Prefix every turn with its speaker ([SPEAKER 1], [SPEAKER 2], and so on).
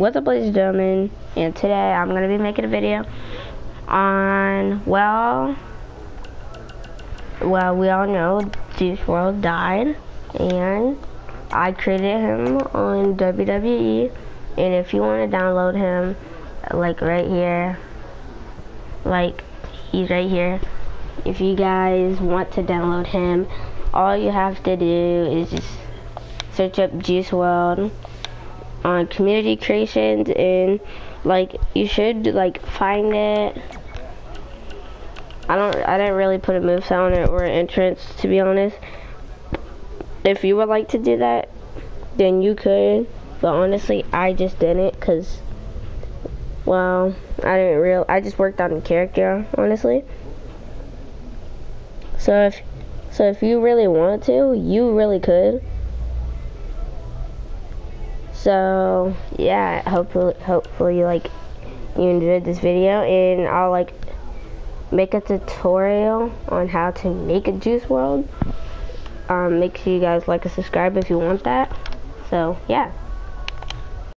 [SPEAKER 1] what's up ladies and gentlemen and today I'm gonna be making a video on well well we all know Juice WRLD died and I created him on WWE and if you want to download him like right here like he's right here if you guys want to download him all you have to do is just search up Juice WRLD on community creations and like you should like find it. I don't I didn't really put a move it or an entrance to be honest. If you would like to do that then you could but honestly I just didn't because well I didn't real I just worked on the character honestly. So if so if you really want to you really could so yeah, hopefully, hopefully like you enjoyed this video, and I'll like make a tutorial on how to make a Juice WRLD. Um, make sure you guys like and subscribe if you want that. So yeah.